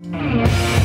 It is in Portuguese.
Música